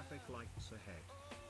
traffic lights ahead.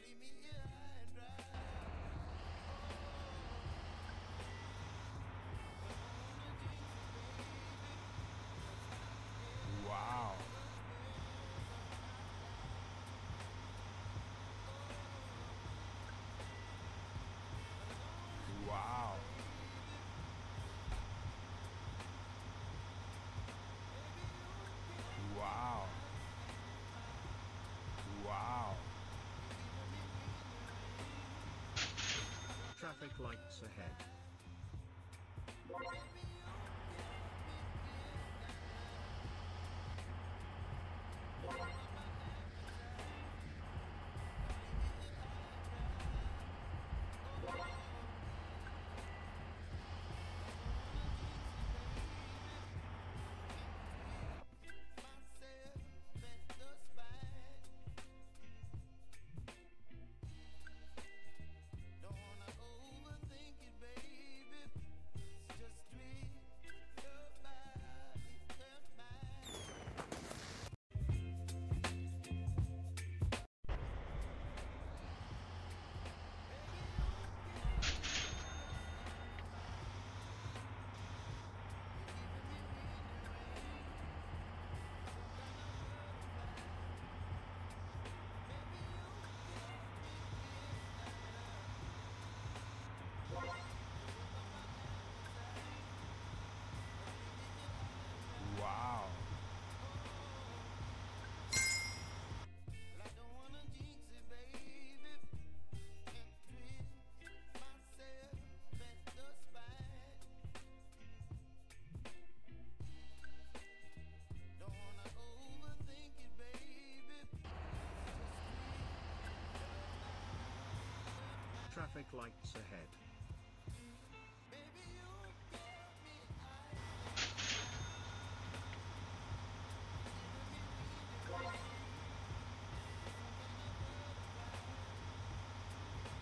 leave me here and dry. lights ahead. Traffic lights ahead.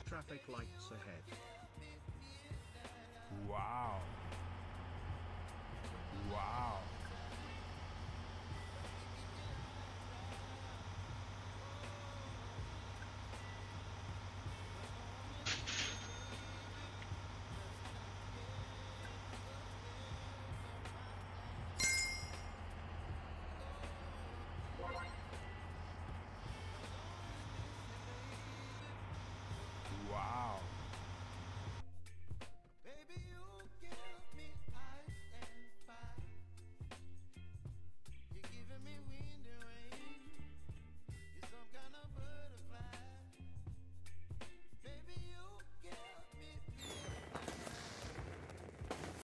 Traffic lights ahead. Wow. Wow.